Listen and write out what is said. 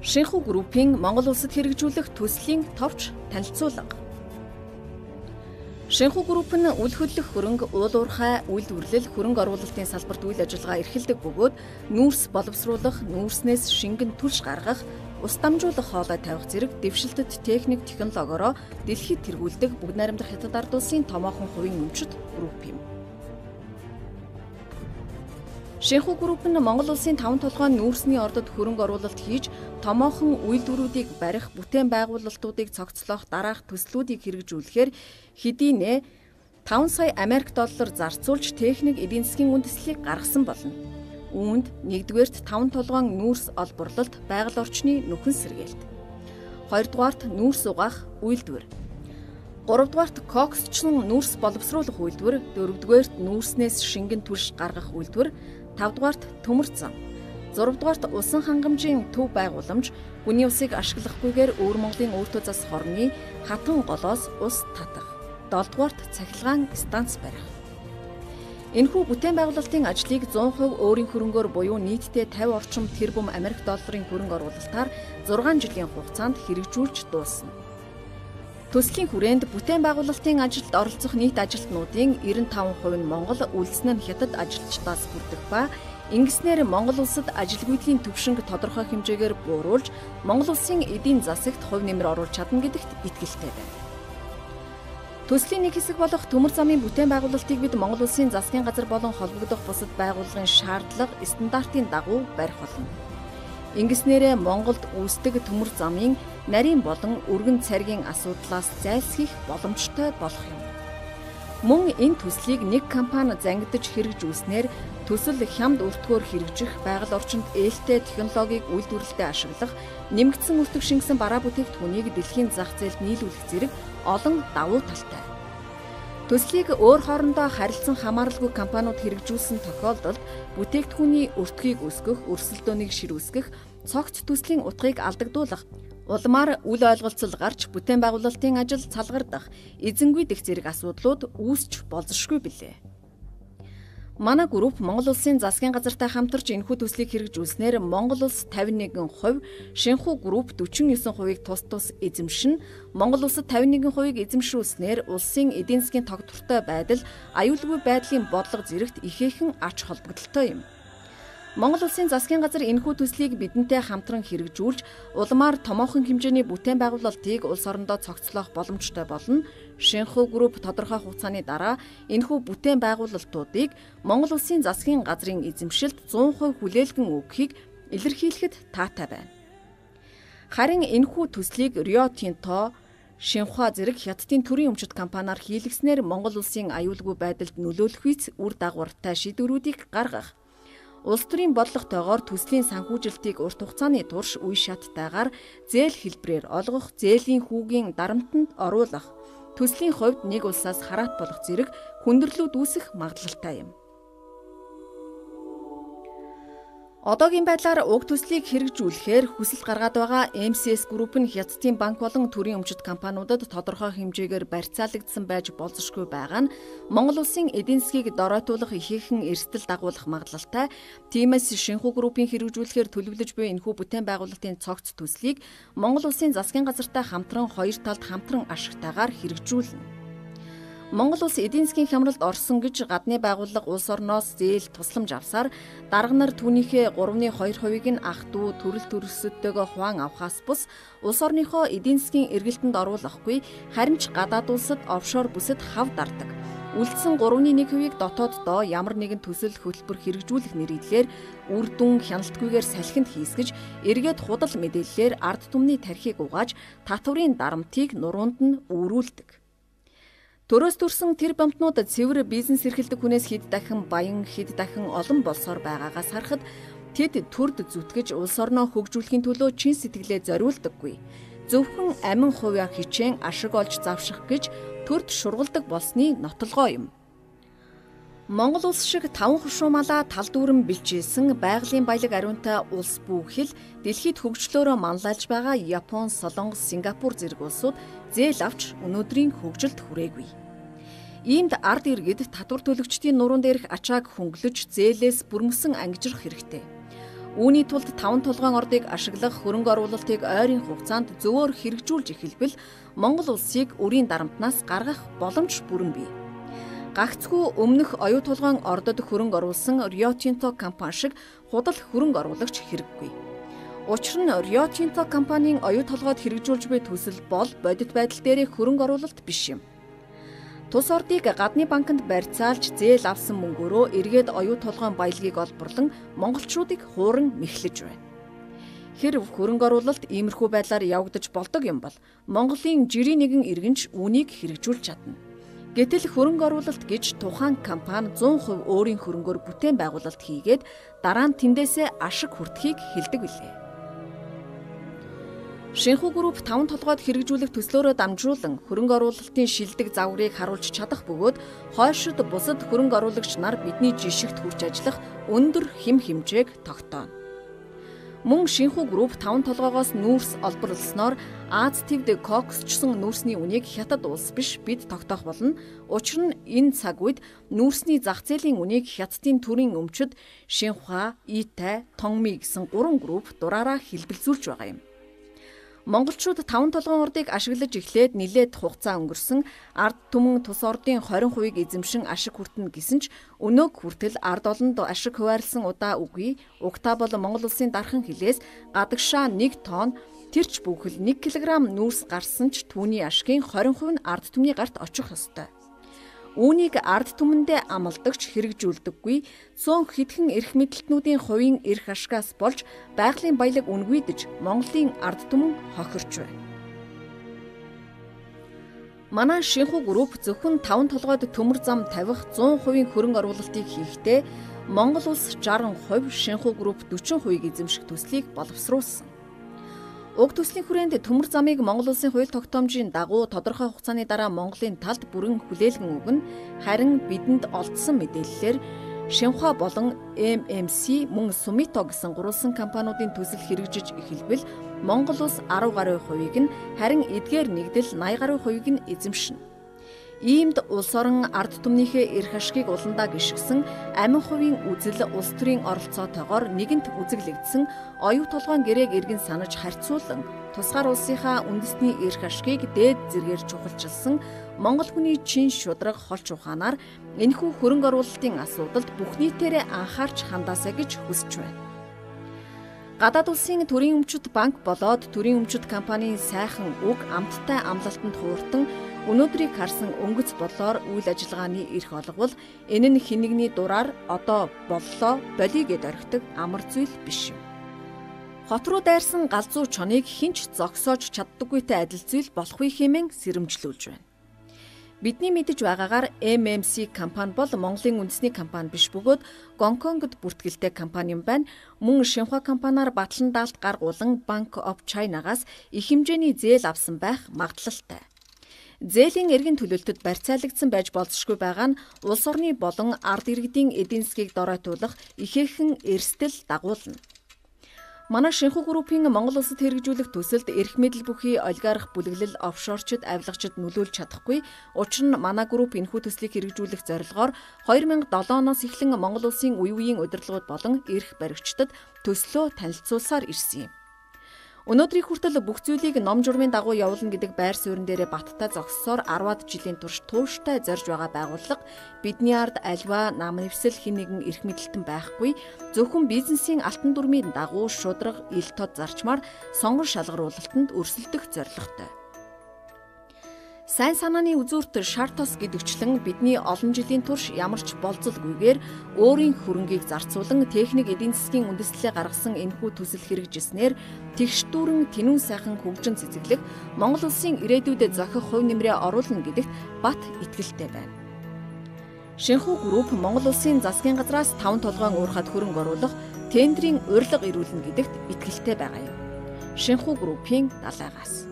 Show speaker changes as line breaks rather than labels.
Шинхүү группийн Монгол улсад хэрэгжүүлэх төслийн товч танилцуулга. Шинхүү групп нь үл хөдлөх хөрөнгө, уул уурхай, үйл үрлэл, хөрөнгө оруулалтын салбарт үйл ажиллагаа эрхэлдэг бөгөөд нүүрс боловсруулах, нүүрснээс шингэн түлш гаргах, ус дамжуулах хоолой тавих зэрэг дэвшилтэд техник технологиороо дэлхийд тэргүүлдэг бүгд найрамдах хятад ард улсын томоохон хувийн өмчөд групп юм. Шинхүү групп нь Монгол улсын 5 толгойн нүүрсний ордод хөрөнгө оруулалт хийж томоохон үйлдвэрүүдийг барих, бүтээн байгуулалтуудыг цогцлоох дараах төслүүдийг хэрэгжүүлэхээр хэдий нэ 5 сая Америк доллар зарцуулж техник эдийн засгийн үндэслэлийг гаргасан болно. Үүнд нэгдүгээрт 5 толгойн нүүрс олборлолт байгаль орчны нүхэн сэргээлт. Хоёрдугаарт нүүрс угаах үйлдвэр. Гуравдугаарт коксчлон нүүрс боловсруулах үйлдвэр, дөрөвдүгээрт нүүрснээс шингэн түлш гаргах үйлдвэр, 5 дугаарт төмөр зам. 6 дугаарт усан хангамжийн төв байгууламж хүний усыг ашиглахгүйгээр өвөр Монголын өөртөө зас хорны хатан голоос ус татах. 7 дугаарт цахилгаан станц барих. Энэхүү бүтээн байгуулалтын ажлыг 100% өөрийн хөрөнгөөр буюу нийтдээ 50 орчим тэрбум Америк долларын хөрөнгө оруулалтаар 6 жилийн хугацаанд хэрэгжүүлж дуусна. Төслийн хүрээнд бүтээн байгуулалтын ажилд оролцох нийт ажилтнуудын 95% нь Монгол, нь Хятад ажилчдаас бүрдэх ба ингэснээр Монгол улсад ажилгүйдлийн төвшинг тодорхой хэмжээгээр бууруулж Монгол улсын эдийн засагт хувь нэмэр оруулж чадна гэдэгт итгэлтэй байна. Төслийн нэг хэсэг болох төмөр замын бүтээн байгуулалтыг бид Монгол улсын засгийн газар болон холбогдох бусад байгууллагын шаардлага стандартын дагуу барих болно. Ингэснээрээ Монголд үүсдэг төмөр замын нарийн болон өргөн царгийн асуудлаас зайлсхийх боломжтой болох юм. Мөн энэ төслийг нэг компани зангидж хэрэгжүүлснээр төсөл хямд өртгөөр хэрэгжих, байгаль орчинд ээлтэй технологиг үйлдвэрлэлтэд ашиглах, нэмэгдсэн өртөг шингэсэн бараа бүтээгдэхүүнийг дэлхийн зах зээлд нийлүүлэх зэрэг олон давуу талтай. Төслийг өөр хоорондоо харилцан хамааралгүй компаниуд хэрэгжүүлсэн тохиолдолд бүтээгдэхүүний өртгийг өсгөх, өрсөлдөөнийг ширүүсгэх, цогц төслийн утгыг алдагдуулах, Улмаар үл ойлголцол гарч бүтээн байгуулалтын ажил цалгардах, эзэнгүй дэх зэрэг асуудлууд үүсч болзошгүй билээ. Манай групп Монгол улсын засгийн газартай хамтарч энэхүү төслийг хэрэгжүүлснээр Монгол улс 51%, Шинхүү групп 49%-ийг тус тус эзэмшин, Монгол улсад 51%-ийг эзэмшүүлснээр улсын эдийн засгийн тогтвортой байдал, аюулгүй байдлын бодлого зэрэгт ихээхэн ач холбогдолтой юм. Монгол улсын засгийн газар энэхүү төслийг бидэнтэй хамтран хэрэгжүүлж улмаар томоохон хэмжээний бүтээн байгуулалтыг улс орондоо цогцлоох боломжтой болно. Шинхүү групп тодорхой хугацааны дараа энэхүү бүтээн байгуулалтуудыг Монгол улсын засгийн газрын эзэмшилд 100% хүлээлгэн өгөхийг илэрхийлэхэд таатай байна. Харин энэхүү төслийг Рио Тинто Шинхуа зэрэг хятадын төрийн өмчит компаниар хийлгэснээр Монгол улсын аюулгүй байдалд нөлөөлөх үйц үр дагавартай шийдвэрүүдийг гаргах Улс төрийн бодлоготойгоор төслийн санхүүжилтийг урт хугацааны турш үе шаттайгаар зээл хэлбрээр олгох, зээлийн хүүгийн дарамтанд оруулах, төслийн хувьд нэг улсаас хараат болох зэрэг хүндрэлүүд үүсэх магадлалтай юм. Одоогийн байдлаар уг төслийг хэрэгжүүлэхээр хүсэл гаргаад байгаа MCS Group нь Хятадын банк болон төрийн өмчит компаниудад тодорхой хэмжээгээр барьцаалагдсан байж болзошгүй байгаа нь Монгол улсын эдийн засгийг доройтуулах ихээхэн эрсдэл дагуулах магадлалтай. Тиймээс Шинхүү группийн хэрэгжүүлэхээр төлөвлөж буй энэхүү бүтээн байгуулалтын цогц төслийг Монгол улсын засгийн газартай хамтран хоёр талд хамтран ашигтайгаар хэрэгжүүлнэ. Монгол улс эдийн засгийн хямралд орсон гэж гадны байгууллага улс орноос зээл тусламж авсаар дарга нар түүнийхээ 3.2%-ийг нь ах トゥ төрөл төрөсөдтэйгөө хуваан авахаас бус улс орныхоо эдийн засгийн эргэлтэнд оруулахгүй харин ч гадаад улсад офшор бүсэд хав дардаг. Үлдсэн 3.1%-ийг дотооддоо ямар нэгэн төсөл хөтөлбөр хэрэгжүүлэх нэрийдлэр үр дүн хяналтгүйгээр салхинд хийсгэж эргээд худал мэдээллээр ард түмний тархийг угааж татврын дарамтыг нуруунд нь үүрүүлдэг. Төрөөс төрсэн тэр бамтнууд цэвэр бизнес эрхэлдэг хүнээс хэд дахин баян хэд дахин олон болсоор байгаагаас харахад тэд төрд зүтгэж улс орноо хөгжүүлэхийн төлөө чин сэтгэлээ зориулдаггүй. Зөвхөн амин хувиар хичээн ашиг олж завших гэж төрд шургалдаг болсны нотолгоо юм. Монгол улс шиг таван хушуумалаа тал дүүрэн бэлчээсэн байгалийн баялаг ариунтай улс бүхэл дэлхийд хөгжлөөрөө манлайлж байгаа Япон, Солонгос, Сингапур зэрэг улсууд зээл авч өнөөдрийн хөгжилд хүрээгүй. Иймд ард иргэд татвар төлөгчдийн нуруунд дээрх ачааг хөнгөлөж зээлээс бүрмөсөн ангижрах хэрэгтэй. Үүний тулд таван толгойн ордыг ашиглах хөрөнгө оруулалтыг ойрын хугацаанд зөвөр хэрэгжүүлж эхэлбэл Монгол улсыг үрийн дарамтнаас гаргах боломж бүрэн бий. Гагцгүй өмнөх оюу толгойн ордод хөрөнгө оруулсан Rio Tinto компани шиг худал хөрөнгө оруулагч хэрэггүй. Учир нь Rio Tinto компанийн оюу толгойд хэрэгжүүлж буй төсөл бол бодит байдал дээрээ хөрөнгө оруулалт биш юм. Тус ордыг гадны банкнд барьцаалж зээл авсан мөнгөөрөө эргээд оюу толгойн баялагийг олборлон монголчуудыг хууран мэхлэж байна. Хэрв хөрөнгө оруулалт иймэрхүү байдлаар явагдаж болдог юм бол Монголын жирийн нэгэн иргэнч үүнийг хэрэгжүүлж чадна. Гэтэл хөрөнгө оруулалт гэж тухайн компани 100% өөрийн хөрөнгөөр бүтээн байгуулалт хийгээд дараа нь тэндээсээ ашиг хүртхийг хэлдэг билээ. Шинхүү групп 5 толгойд хэрэгжүүлэх төслөөрөө дамжуулан хөрөнгө оруулалтын шилдэг загварыг харуулж чадах бөгөөд хойшид бусад хөрөнгө оруулагч нар бидний жишгт хүрч ажиллах өндөр хэм хэмжээг тогтооно. Мөн шинхүү групп 5 толгоогоос нүүрс олборлсноор Аз твд коксчсон нүүрсний үнийг хятад улс биш бид тогтоох болно. Учир нь энэ цаг үед нүүрсний зах зээлийн үнийг хятадын төрийн өмчөд Шинхуа, Итай, Тонгми гэсэн гурван групп дураараа хэлбэлзүүлж байгаа юм. Монголчууд таван толгойн урдыг ашиглаж эхлээд нилээд хугацаа өнгөрсөн ард түмэн тус ордын 20%-ийг эзэмшин ашиг хүртэнэ гэсэн ч өнөөг хүртэл ард олонд ашиг хуваарлсан удаа үгүй. Угтаа бол Монгол улсын дархан хилээс гадагшаа 1 тонн тэрч бүхэл 1 кг нүүрс гарсан ч түүний ашигын 20% нь ард түмний гарт очих ёстой. Үүнийг ард түмэндээ амлдагч хэрэгжүүлдэггүй цөөн хитгэн эрх мэдэлтнүүдийн хувийн эрх ашгаас болж байгалийн баялаг үнгүйдэж Монголын ард түмэн хохирч байна. Манай шинхүү групп зөвхөн 5 толгойд төмөр зам тавих 100% хөрөнгө оруулалтыг хийхдээ Монгол улс 60%, шинхүү групп 40%-ийг эзэмших төслийг боловсруулсан. Уг төслийн хүрээнд төмөр замыг Монгол улсын хууль тогтоомжийн дагуу тодорхой хугацааны дараа Монголын талд бүрэн хүлээлгэн өгнө. Харин бидэнд олдсон мэдээллээр Шинхua болон MMC мөн Sumito гэсэн гурвалсан компаниудын төсөл хэрэгжиж эхэлбэл Монгол улс 10 гаруй хувийг нь харин эдгээр нэгдэл 80 гаруй хувийг нь эзэмшнэ. Иймд улс орон ард түмнийхээ эрх ашгийг уландаа гიშгсэн амин хувийн үзэл улс төрийн оролцоотойгоор нэгэнт үзэглэгдсэн оюу толгойн гэрээг иргэн санаж харьцуулан тусгаар улсынхаа үндэсний эрх ашгийг дээд зэргээр чухалчилсан Монгол хүний чин шудраг холч ухаанаар энэхүү хөрөнгө оруулалтын асуудалд бүх нийтээрээ анхаарч хандаасаа гэж хүсэж байна. Гадаад улсын төрийн өмчөд банк болоод төрийн өмчөд компанийн сайхан үг амттай амлалтанд хууртан Өнөөдрийг харсан өнгөц болоор үйл ажиллагааны эрх олгол энэ нь хинэгний дураар одоо боллоо болиё гэд орхидог амар зүйл биш юм. Хот руу дайрсан галзуу чоныг хинч зогсоож чаддаггүйтэй адил зүйл болохгүй хэмээн сэрэмжлүүлж байна. Бидний мэдэж байгаагаар MMC компани бол Монголын үндэсний компани биш бөгөөд Гонконгод бүртгэлтэй компани юм байна. Мөн Шинхua компаниар батлан даалт гаргуулan Bank of China-гаас их хэмжээний зээл авсан байх магадлалтай. Зээлийн эргэн төлөлтөд барьцаалагдсан байж болзошгүй байгаа нь улс орны болон ард иргэдийн эдийн засгийг доройтуулах ихээхэн эрсдэл дагуулна. Манай шинхүү группийн Монгол улсад хэрэгжүүлэх төсөлд эрх мэдэл бүхий олигарх бүлэглэл офшорчд авилгачид нөлөөлж чадахгүй. Учир нь манай групп энэхүү төслийг хэрэгжүүлэх зорилгоор 2007 оноос эхлэн Монгол улсын үе үеийн удирдлагууд болон эрх баригчдад төслөө танилцуулсаар ирсэн юм. Өнөөдрийг хүртэл бүх зүйлийг ном журмын дагуу явуулна гэдэг байр суурин дээрээ баттай зогссоор 10-ад жилийн турш тууштай зорж байгаа байгууллага бидний ард альва нам нэвсэл хин нэгэн эрх мэдэлтэн байхгүй зөвхөн бизнесийн алтан дүрмийн дагуу шудраг ил тод зарчмаар сонгон шалгаруулалтанд өрсөлдөх зорилготой. Сайн санааны үзүүрт шар тос гэдэгчлэн бидний олон жилийн турш ямар ч болцолгүйгээр өөрийн хөрөнгийг зарцуулан техник эдийн засгийн үндэслэлээ гаргасан энэхүү төсөл хэрэгжснээр тэгш дүүрэн тэнүүн сайхан хөгжин цэцэглэх Монгол улсын ирээдүйдээ зохих хувь нэмрээ оруулна гэдэгт бат итгэлтэй байна. Шинхүү групп Монгол улсын засгийн газраас 5 толгойн уурхад хөрөнгө оруулах тендерийн урилга ирүүлнэ гэдэгт итгэлтэй байгаа юм. Шинхүү группийн далайгаас